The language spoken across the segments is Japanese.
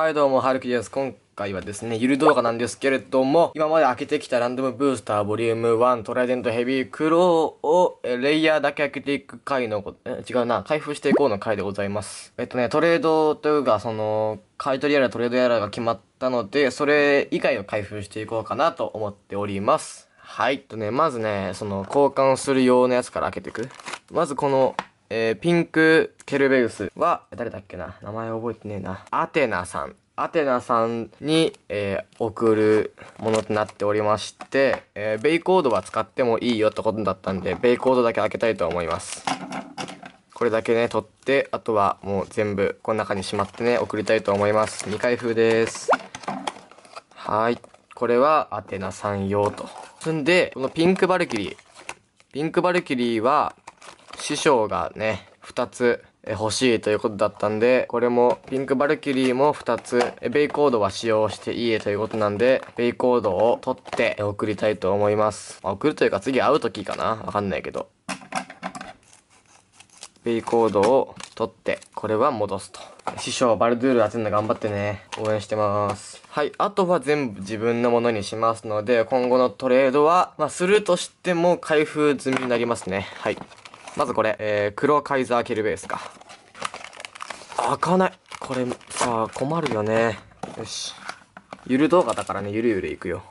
はいどうも、はるきです。今回はですね、ゆる動画なんですけれども、今まで開けてきたランダムブースターボリューム1トライデントヘビークローを、えレイヤーだけ開けていく回のこ、え、違うな、開封していこうの回でございます。えっとね、トレードというか、その、買い取りやらトレードやらが決まったので、それ以外を開封していこうかなと思っております。はい。とね、まずね、その、交換する用のやつから開けていく。まずこの、えー、ピンクケルベウスは、誰だっけな？名前覚えてねえな。アテナさん。アテナさんに、えー送るものとなっておりまして、えーベイコードは使ってもいいよってことだったんで、ベイコードだけ開けたいと思います。これだけね、取って、あとはもう全部この中にしまってね、送りたいと思います。2回風です。はい。これはアテナさん用と。そんで、このピンクバルキリー。ピンクバルキリーは、師匠がね、2つ欲しいということだったんで、これも、ピンクバルキュリーも2つ、ベイコードは使用していいということなんで、ベイコードを取って送りたいと思います。まあ送るというか次会う時かな？わかんないけど。ベイコードを取って、これは戻すと。師匠、バルドゥール当てるの頑張ってね。応援してます。はい。あとは全部自分のものにしますので、今後のトレードは、まあ、するとしても開封済みになりますね。はい。まずこれ、えー、黒カイザーケルベースか。開かない。これ、さあ、困るよね。よし。ゆる動画だからね、ゆるゆるいくよ。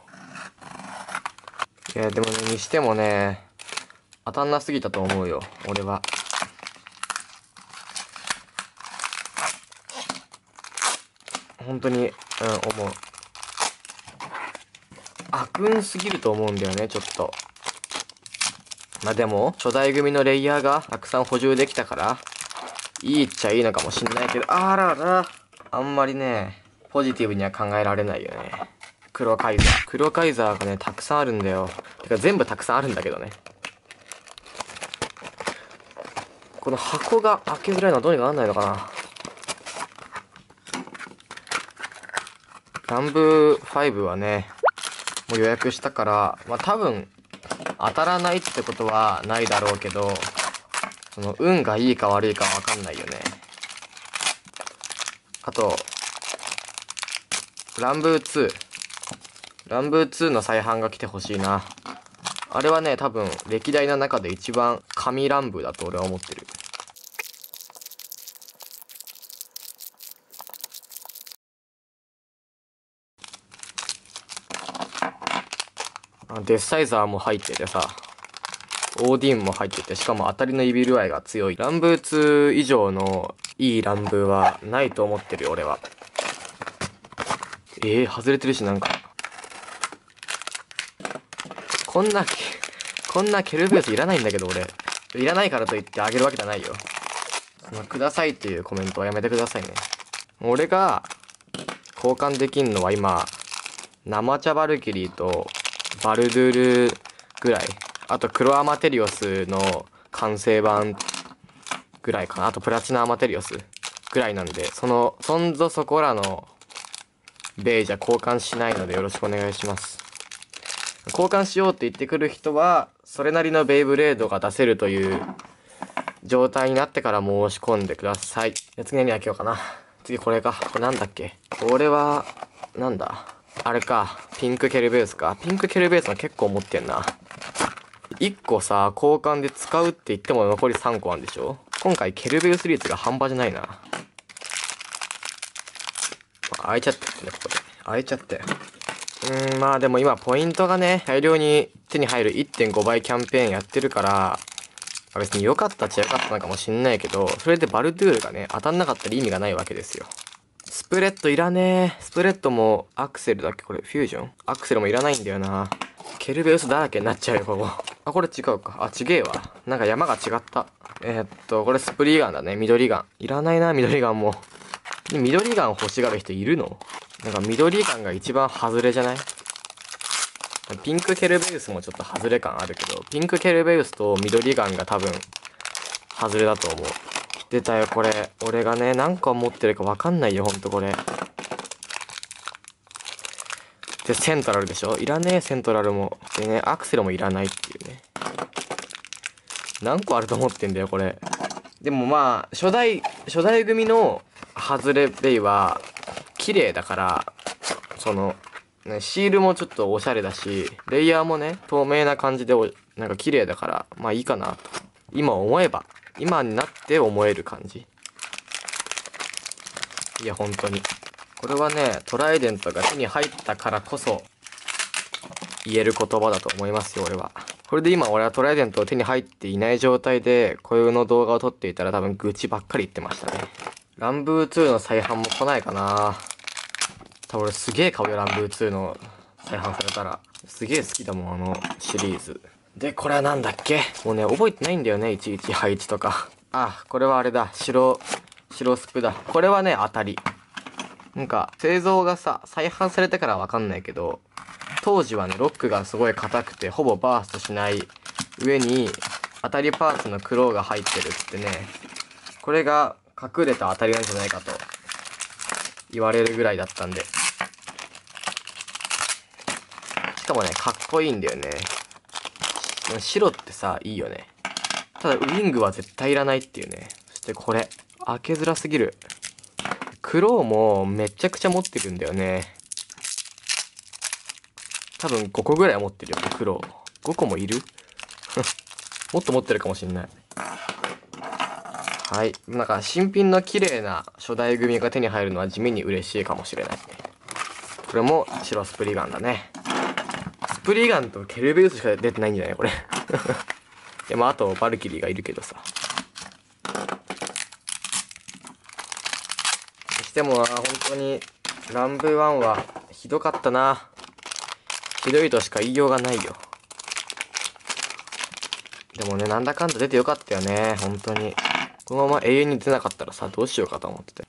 いや、でもね、にしてもね、当たんなすぎたと思うよ。俺は。本当に、うん、思う。悪運すぎると思うんだよね、ちょっと。まあでも、初代組のレイヤーがたくさん補充できたから、いいっちゃいいのかもしんないけど、あらら、あんまりね、ポジティブには考えられないよね。黒カイザー。黒カイザーがね、たくさんあるんだよ。てか全部たくさんあるんだけどね。この箱が開けづらいのはどうにかなんないのかなランブ5はね、もう予約したから、まあ多分、当たらないってことはないだろうけど、その運がいいか悪いかわかんないよね。あと、ランブー2。ランブー2の再販が来てほしいな。あれはね、多分、歴代の中で一番神ランブーだと俺は思ってる。デスサイザーも入っててさ、オーディンも入ってて、しかも当たりのイビル愛が強い。ランブー2以上のいいランブーはないと思ってるよ、俺は。えー、外れてるし、なんか。こんな、こんなケルベースいらないんだけど、俺。いらないからといってあげるわけじゃないよ。そのくださいっていうコメントはやめてくださいね。俺が交換できんのは今、生茶バルキリーとバルドゥールぐらい。あと黒アマテリオスの完成版ぐらいかな。あとプラチナアマテリオスぐらいなんで、その、そんぞそこらのベイじゃ交換しないのでよろしくお願いします。交換しようって言ってくる人は、それなりのベイブレードが出せるという状態になってから申し込んでください。次何開けようかな。次これか。これなんだっけこれは、なんだあれか。ピンクケルベースか。ピンクケルベースは結構持ってんな。1個さ、交換で使うって言っても残り3個あるんでしょ？今回ケルベース率が半端じゃないな。開いちゃったね、ここで。開いちゃったよ。うーん、まあでも今ポイントがね、大量に手に入る1.5倍キャンペーンやってるから、別に良かったっちゃ良かったのかもしんないけど、それでバルドゥールがね、当たんなかったら意味がないわけですよ。スプレッドいらねえ。スプレッドもアクセルだっけ？これ、フュージョン？アクセルもいらないんだよな。ケルベウスだらけになっちゃうよ、ここ。あ、これ違うか。あ、ちげえわ。なんか山が違った。えー、っと、これスプリーガンだね。緑ガン。いらないな、緑ガンも。緑ガン欲しがる人いるの？なんか緑ガンが一番外れじゃない？ピンクケルベウスもちょっと外れ感あるけど、ピンクケルベウスと緑ガンが多分、外れだと思う。出たよ、これ。俺がね、何個持ってるかわかんないよ、ほんとこれ。で、セントラルでしょ？いらねえ、セントラルも。でね、アクセルもいらないっていうね。何個あると思ってんだよ、これ。でもまあ、初代、初代組の外れベイは、綺麗だから、その、ね、シールもちょっとおしゃれだし、レイヤーもね、透明な感じで、なんか綺麗だから、まあいいかなと。今思えば、今になって思える感じ？いや、本当に。これはね、トライデントが手に入ったからこそ、言える言葉だと思いますよ、俺は。これで今俺はトライデントを手に入っていない状態で、こういうの動画を撮っていたら多分愚痴ばっかり言ってましたね。ランブー2の再販も来ないかな多分俺すげえ買うよ、ランブー2の再販されたら。すげえ好きだもん、あのシリーズ。で、これはなんだっけ？もうね、覚えてないんだよね、いちいち配置とか。あ、これはあれだ、白、白スプだ。これはね、当たり。なんか、製造がさ、再販されてからわかんないけど、当時はね、ロックがすごい硬くて、ほぼバーストしない上に、当たりパーツのクローが入ってるってね、これが隠れた当たりなんじゃないかと言われるぐらいだったんで。しかもね、かっこいいんだよね。白ってさ、いいよね。ただ、ウィングは絶対いらないっていうね。そしてこれ、開けづらすぎる。クローもめちゃくちゃ持ってるんだよね。多分5個ぐらい持ってるよ、クロー。5個もいる？もっと持ってるかもしんない。はい。なんか、新品の綺麗な初代組が手に入るのは地味に嬉しいかもしれない。これも白スプリガンだね。プリガンとケルベウスしか出てないんじゃない？これ。でも、あと、バルキリーがいるけどさ。してもな、本当に、ランブーワンは、ひどかったな。ひどいとしか言いようがないよ。でもね、なんだかんだ出てよかったよね、本当に。このまま永遠に出なかったらさ、どうしようかと思ってて。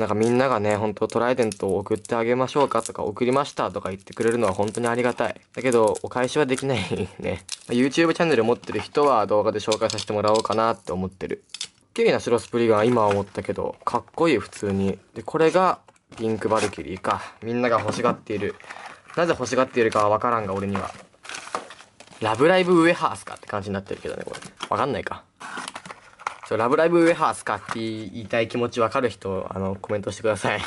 なんかみんながね、本当トライデントを送ってあげましょうかとか、送りましたとか言ってくれるのは本当にありがたい。だけど、お返しはできないね。YouTube チャンネル持ってる人は動画で紹介させてもらおうかなって思ってる。綺麗な白スプリガン今思ったけど、かっこいい普通に。で、これがピンクバルキリーか。みんなが欲しがっている。なぜ欲しがっているかはわからんが、俺には。ラブライブウェハースかって感じになってるけどね、これ。わかんないか。ちょ、ラブライブウェハースかって言いたい気持ちわかる人、あの、コメントしてください。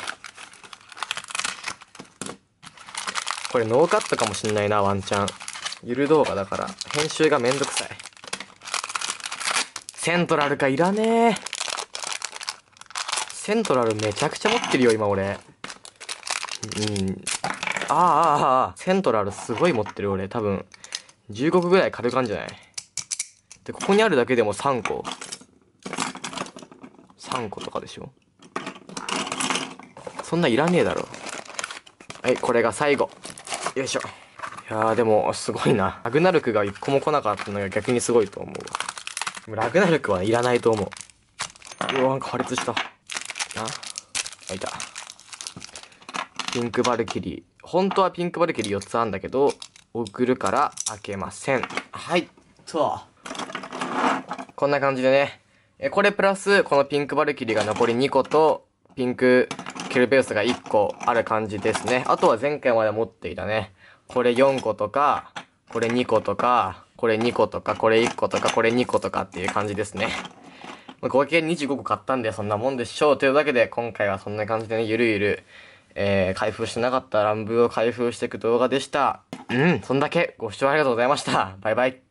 これノーカットかもしんないな、ワンチャン。ゆる動画だから、編集がめんどくさい。セントラルかいらねえ。セントラルめちゃくちゃ持ってるよ、今俺。うん。ああ、ああ、ああ、セントラルすごい持ってる俺。多分、15個ぐらい軽かんじゃない？で、ここにあるだけでも3個。3個とかでしょ？そんないらねえだろ。はい、これが最後。よいしょ。いやーでも、すごいな。ラグナルクが1個も来なかったのが逆にすごいと思うわ。ラグナルクはいらないと思う。うわ、なんか破裂した。あ、あ、いた。ピンクバルキリー。本当はピンクバルキリー4つあるんだけど、送るから開けません。はい、と。こんな感じでね。え、これプラス、このピンクバルキリーが残り2個と、ピンクケルベウスが1個ある感じですね。あとは前回まで持っていたね。これ4個とか、これ2個とか、これ2個とか、これ1個とか、これ2個とかっていう感じですね。ま合計25個買ったんでそんなもんでしょう。というわけで、今回はそんな感じでね、ゆるゆる、えー、開封してなかった乱舞を開封していく動画でした。うん、そんだけご視聴ありがとうございました。バイバイ。